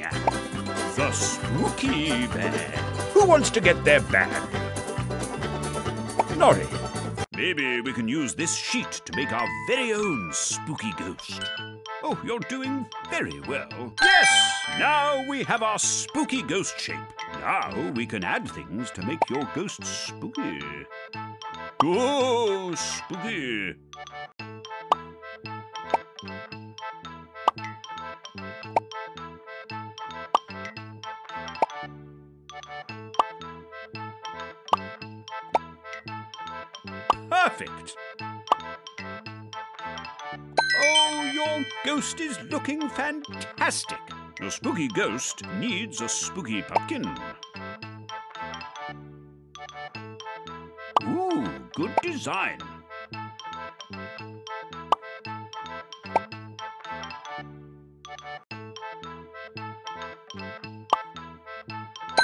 a spooky bear. Who wants to get their bag? Norrie. Maybe we can use this sheet to make our very own spooky ghost. Oh, you're doing very well. Yes! Now we have our spooky ghost shape. Now we can add things to make your ghost spooky. Oh, spooky. Perfect. Oh, your ghost is looking fantastic. Your spooky ghost needs a spooky pumpkin. Ooh, good design.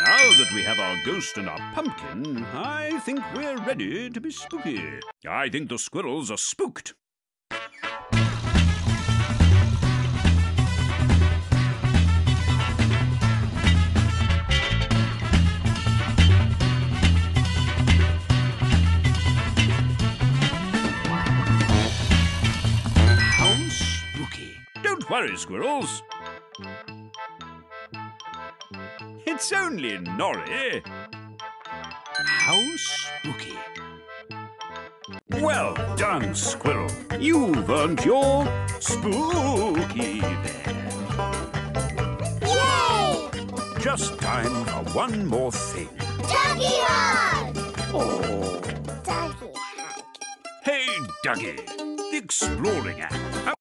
Now that we have our ghost and our pumpkin, I think we're ready to be spooky. I think the squirrels are spooked. Spooky. Don't worry, squirrels. It's only Norrie. How spooky. Well done, Squirrel. You've earned your spooky bear. Yay! Just time for one more thing. Duggee hug! Oh. Duggee hug. Hey, Duggee, the exploring act.